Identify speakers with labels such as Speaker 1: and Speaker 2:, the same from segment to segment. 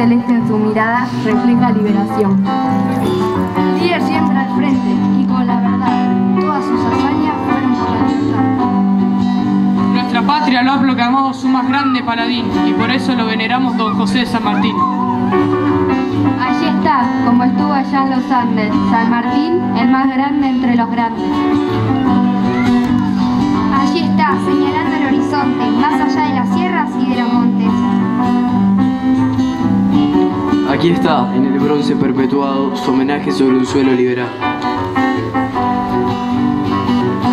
Speaker 1: Celeste en su mirada refleja liberación.
Speaker 2: Líder siempre al frente y con la verdad. Todas sus hazañas fueron por la libertad.
Speaker 3: Nuestra patria lo ha proclamado su más grande paladín y por eso lo veneramos don José de San Martín.
Speaker 1: Allí está, como estuvo allá en los Andes, San Martín, el más grande entre los grandes.
Speaker 2: Allí está, señalando el horizonte, más allá de las sierras y de
Speaker 4: Aquí está, en el bronce perpetuado, su homenaje sobre un suelo liberal.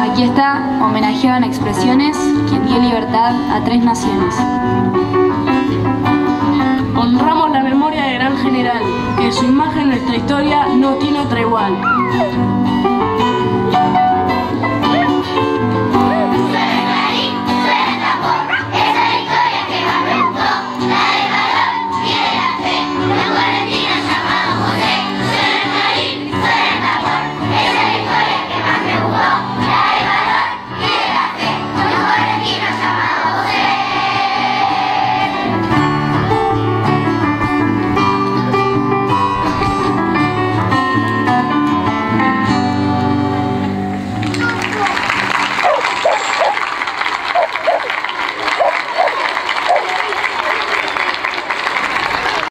Speaker 5: Aquí está, homenajeado en expresiones, quien dio libertad a tres naciones.
Speaker 6: Honramos la memoria del gran general, que su imagen en nuestra historia no tiene otra igual.